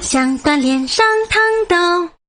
香瓜脸上糖豆。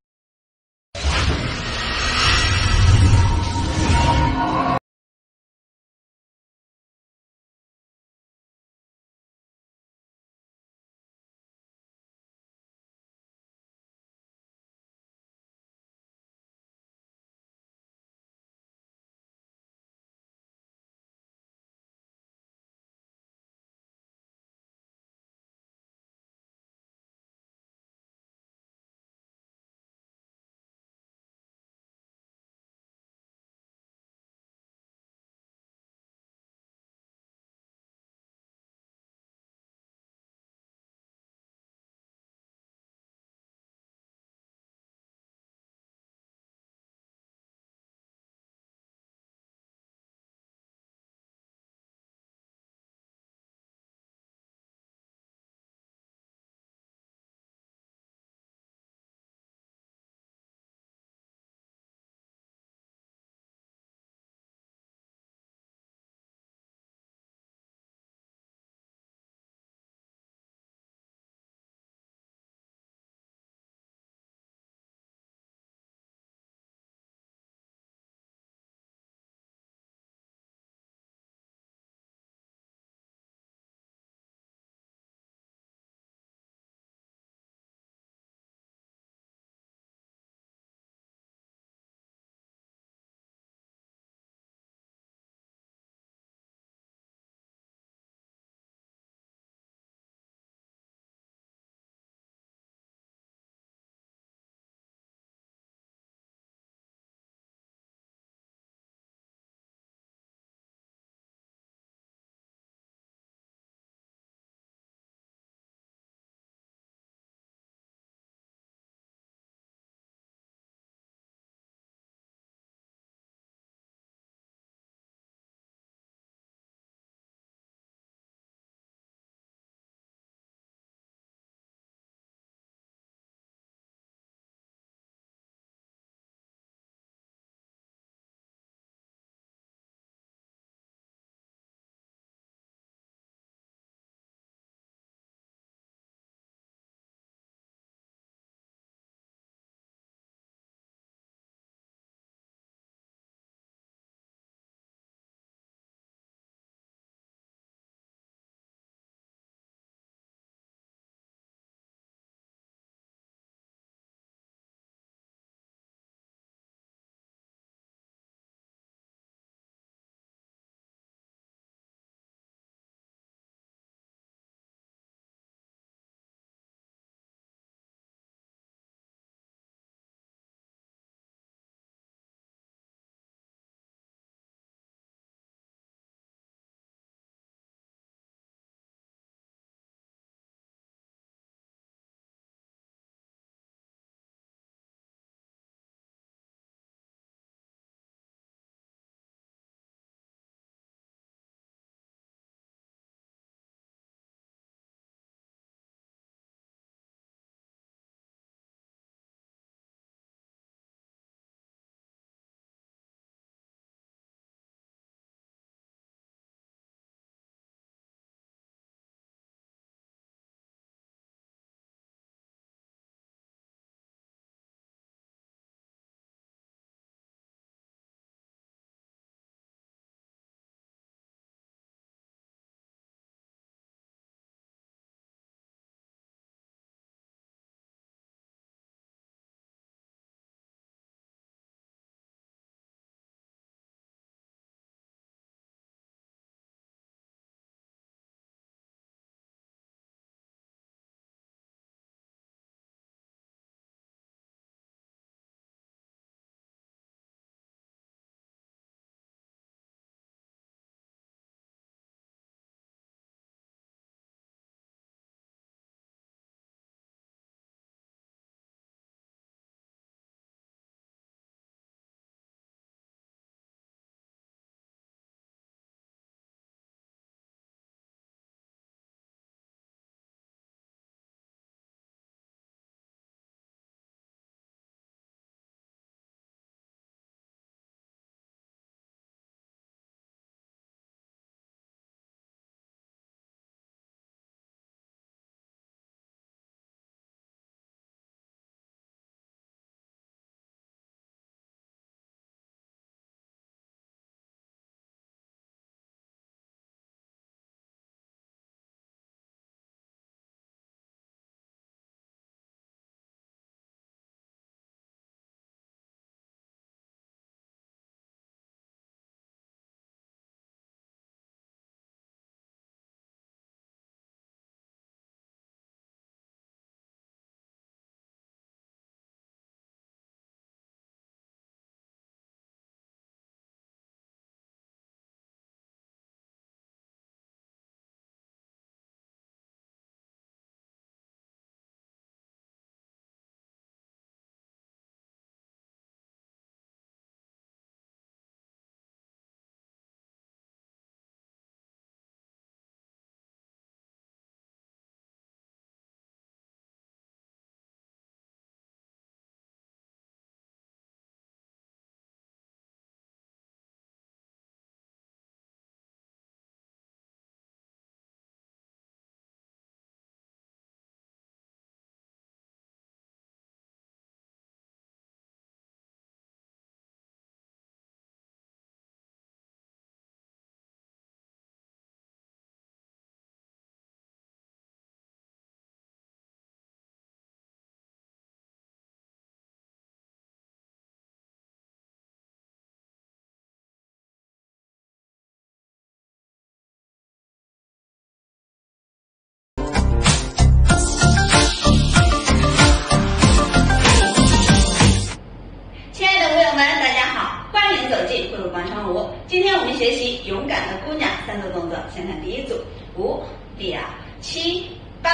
三个动作，先看第一组，五、六、七、八、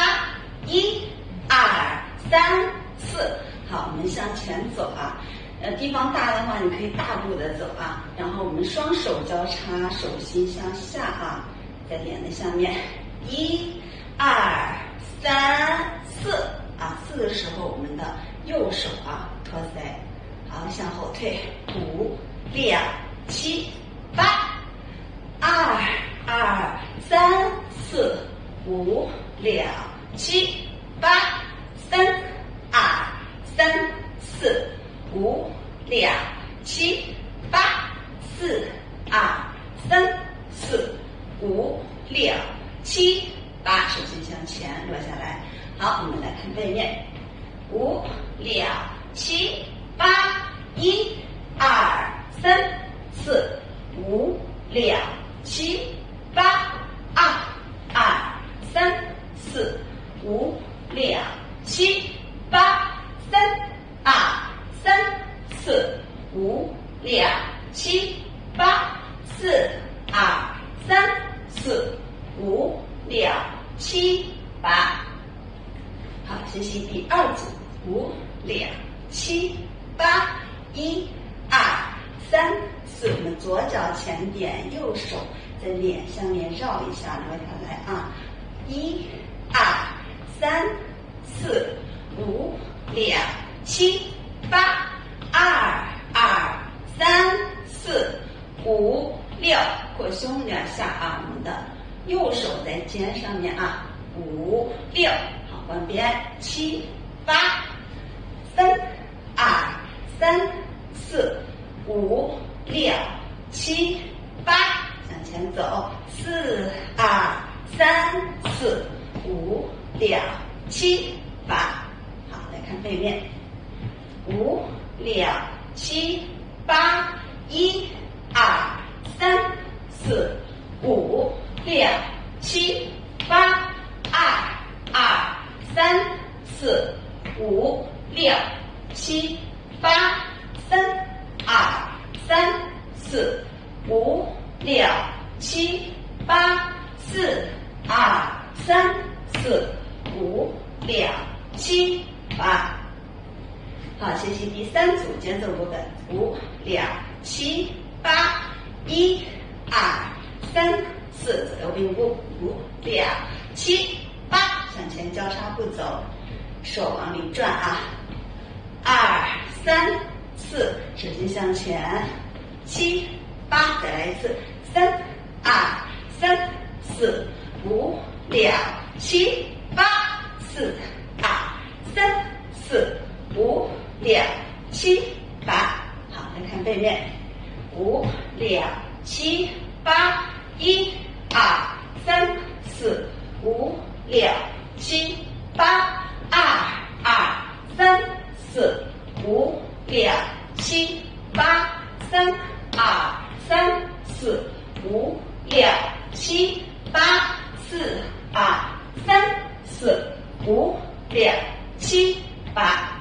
一、二、三、四。好，我们向前走啊。呃，地方大的话，你可以大步的走啊。然后我们双手交叉，手心向下啊，在脸的下面。一、二、三、四啊，四的时候，我们的右手啊托腮，好向后退。五、六、七、八。二二三四五六七八三二三四五六七八四二三四五六七八，手心向前落下来。好，我们来看背面，五六七八一二三四五六。七八二二三四五六七八三二三四五六七八四二三四五六七八。好，学习第二组，五六七八一二三四。我们左脚前点，右手在脸上面绕一下，落下来啊！一、二、三、四、五、六、七、八，二、二、三、四、五、六，扩胸两下啊！我们的右手在肩上面啊，五、六，好，换边，七、八，三、二、三、四、五。六七八，向前走，四二三四五六七八，好，来看背面，五六七八，一二三四五六七八，二二三四五六七八，三二。三四五六七八四二三四五六七八，好，学习第三组节奏部分，五六七八一二三四左右并步，五六七八向前交叉步走，手往里转啊，二三四手心向前。七八，再来一次，三二三四五六七八四二三四五六七八，好，来看背面，五六七八一二三四五六七八二二三四五六七八三。二三四五六七八四二三四五六七八。